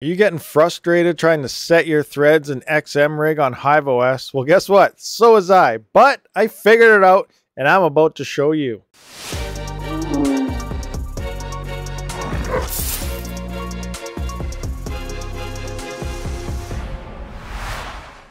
Are you getting frustrated trying to set your threads and XMRig on HiveOS? Well, guess what? So was I, but I figured it out and I'm about to show you.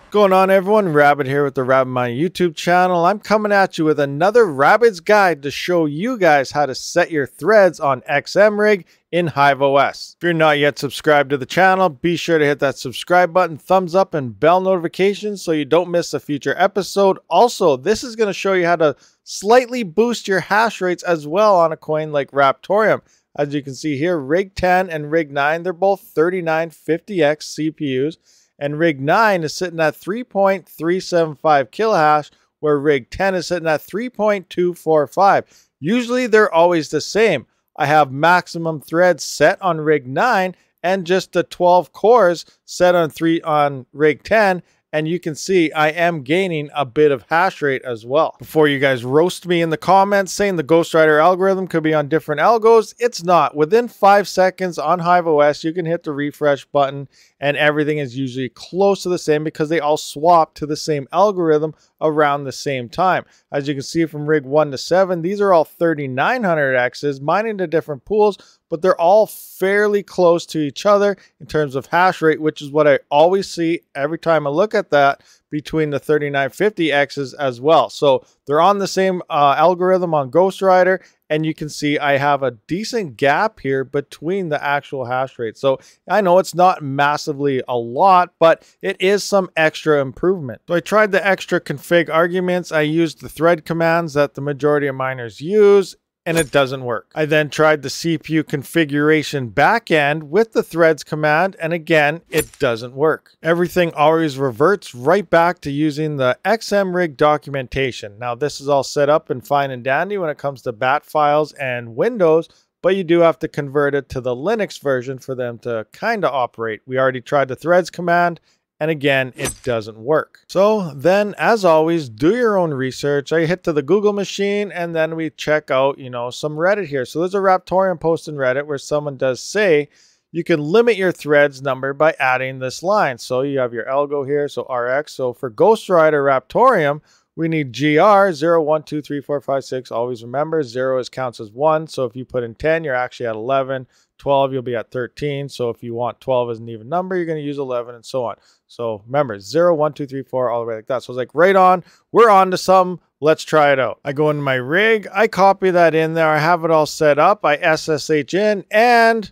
Going on everyone? Rabid here with the Rabid Mining YouTube channel. I'm coming at you with another Rabid's Guide to show you guys how to set your threads on XMRig in HiveOS. If you're not yet subscribed to the channel, be sure to hit that subscribe button, thumbs up, and bell notifications so you don't miss a future episode. Also, this is going to show you how to slightly boost your hash rates as well on a coin like Raptoreum. As you can see here, Rig 10 and Rig 9, they're both 3950X CPUs and rig 9 is sitting at 3.375 kilohash, where rig 10 is sitting at 3.245. Usually they're always the same. I have maximum threads set on rig 9 and just the 12 cores set on 3 on rig 10 and you can see I am gaining a bit of hash rate as well. Before you guys roast me in the comments saying the Ghost Rider algorithm could be on different algos, it's not. Within five seconds on HiveOS, you can hit the refresh button and everything is usually close to the same because they all swap to the same algorithm around the same time. As you can see from rig 1 to 7, these are all 3900Xs mining to different pools, but they're all fairly close to each other in terms of hash rate, which is what I always see every time I look at that between the 3950Xs as well. So they're on the same uh, algorithm on Ghost Rider, and you can see I have a decent gap here between the actual hash rate. So I know it's not massively a lot, but it is some extra improvement. So I tried the extra config arguments. I used the thread commands that the majority of miners use and it doesn't work. I then tried the CPU configuration backend with the threads command, and again, it doesn't work. Everything always reverts right back to using the XMRig documentation. Now, this is all set up and fine and dandy when it comes to BAT files and Windows, but you do have to convert it to the Linux version for them to kind of operate. We already tried the threads command and again, it doesn't work. So then, as always, do your own research. I hit to the Google machine and then we check out, you know, some Reddit here. So there's a Raptoreum post in Reddit where someone does say you can limit your threads number by adding this line. So you have your algo here, so RX. So for Ghost Rider Raptoreum, we need GR 0, 1, 2, 3, 4, 5, 6. Always remember 0 is counts as 1. So if you put in 10, you're actually at 11. 12, you'll be at 13. So if you want 12 as an even number, you're going to use 11 and so on. So remember 0, 1, 2, 3, 4, all the way like that. So it's like right on. We're on to some. Let's try it out. I go into my rig. I copy that in there. I have it all set up. I SSH in and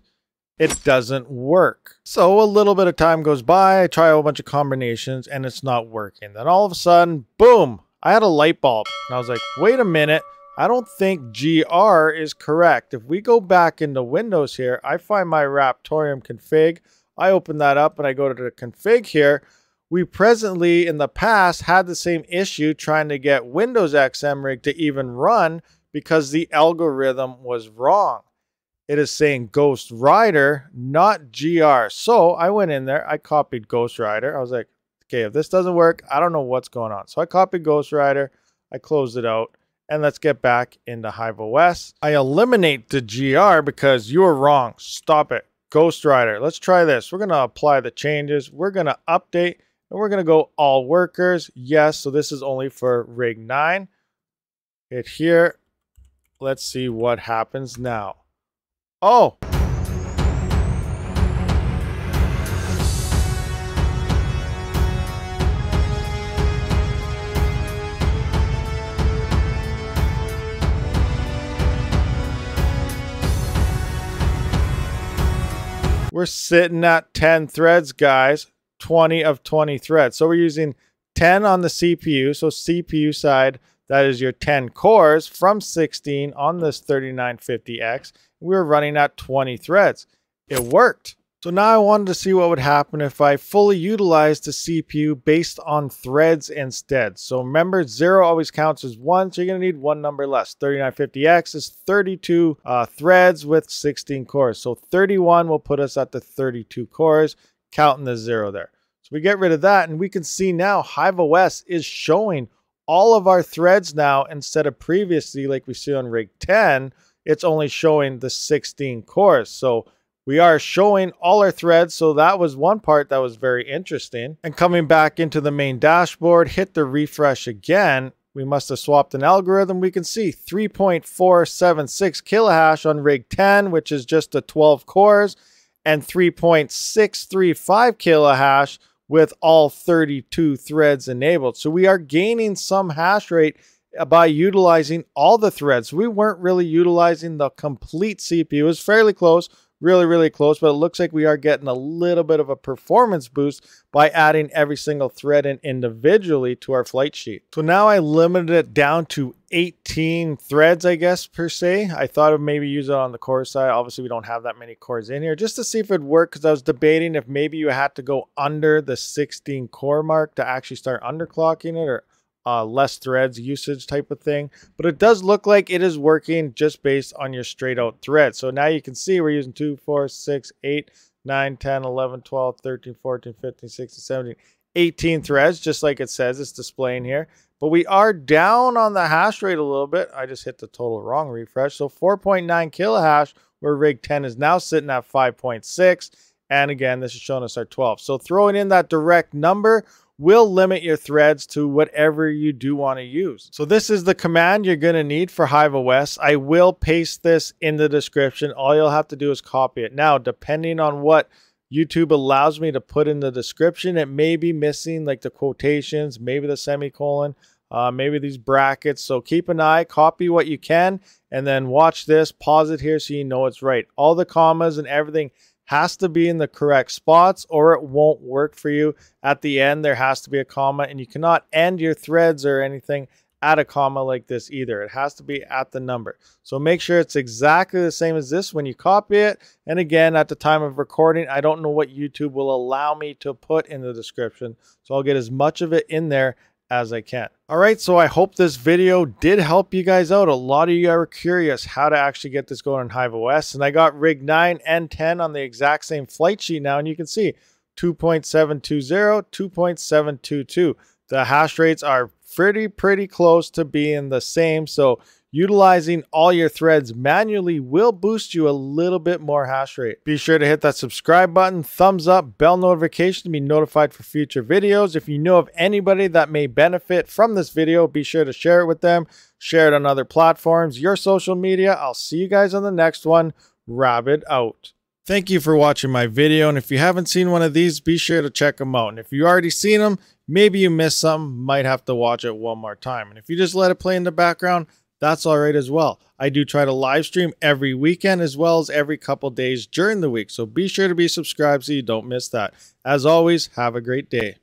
it doesn't work. So a little bit of time goes by. I try a whole bunch of combinations and it's not working. Then all of a sudden, boom, I had a light bulb. And I was like, wait a minute. I don't think GR is correct. If we go back into Windows here, I find my Raptoreum config. I open that up and I go to the config here. We presently, in the past, had the same issue trying to get Windows XMRig to even run because the algorithm was wrong. It is saying Ghost Rider, not GR. So I went in there, I copied Ghost Rider. I was like, okay, if this doesn't work, I don't know what's going on. So I copied Ghost Rider, I closed it out. And let's get back into HiveOS. I eliminate the GR because you are wrong. Stop it. Ghost Rider. Let's try this. We're going to apply the changes. We're going to update and we're going to go all workers. Yes, so this is only for rig 9. Hit here. Let's see what happens now. Oh, we're sitting at 10 threads, guys. 20 of 20 threads. So we're using 10 on the CPU. So CPU side, that is your 10 cores from 16 on this 3950X. We were running at 20 threads. It worked. So now I wanted to see what would happen if I fully utilized the CPU based on threads instead. So remember, zero always counts as one, so you're going to need one number less. 3950X is 32 uh, threads with 16 cores. So 31 will put us at the 32 cores, counting the zero there. So we get rid of that, and we can see now Hive HiveOS is showing all of our threads now instead of previously, like we see on Rig 10, it's only showing the 16 cores. So we are showing all our threads. So that was one part that was very interesting. And coming back into the main dashboard, hit the refresh again. We must have swapped an algorithm. We can see 3.476 kilohash on rig 10, which is just a 12 cores, and 3.635 kilohash with all 32 threads enabled. So we are gaining some hash rate by utilizing all the threads. We weren't really utilizing the complete CPU. It was fairly close really, really close, but it looks like we are getting a little bit of a performance boost by adding every single thread in individually to our flight sheet. So now I limited it down to 18 threads, I guess, per se. I thought of maybe use it on the core side. Obviously, we don't have that many cores in here, just to see if it worked, because I was debating if maybe you had to go under the 16 core mark to actually start underclocking it, or uh, less threads usage type of thing. But it does look like it is working just based on your straight out thread. So now you can see we're using 2, 4, 6, 8, 9, 10, 11, 12, 13, 14, 15, 16, 17, 18 threads, just like it says it's displaying here. But we are down on the hash rate a little bit. I just hit the total wrong refresh. So 4.9 kilohash, where rig 10 is now sitting at 5.6. And again, this is showing us our 12. So throwing in that direct number, will limit your threads to whatever you do want to use. So this is the command you're going to need for Hive OS. I will paste this in the description. All you'll have to do is copy it. Now, depending on what YouTube allows me to put in the description, it may be missing like the quotations, maybe the semicolon, uh, maybe these brackets. So keep an eye, copy what you can, and then watch this, pause it here so you know it's right. All the commas and everything has to be in the correct spots or it won't work for you. At the end, there has to be a comma, and you cannot end your threads or anything at a comma like this either. It has to be at the number. So make sure it's exactly the same as this when you copy it. And again, at the time of recording, I don't know what YouTube will allow me to put in the description. So I'll get as much of it in there as I can. All right, so I hope this video did help you guys out. A lot of you are curious how to actually get this going in Hive OS, and I got rig 9 and 10 on the exact same flight sheet now, and you can see 2.720, 2.722. The hash rates are pretty, pretty close to being the same, so utilizing all your threads manually will boost you a little bit more hash rate. Be sure to hit that subscribe button, thumbs up, bell notification to be notified for future videos. If you know of anybody that may benefit from this video, be sure to share it with them, share it on other platforms, your social media. I'll see you guys on the next one. Rabid out. Thank you for watching my video, and if you haven't seen one of these, be sure to check them out. And if you already seen them, maybe you missed some, might have to watch it one more time. And if you just let it play in the background, that's all right as well. I do try to live stream every weekend as well as every couple days during the week. So be sure to be subscribed so you don't miss that. As always, have a great day.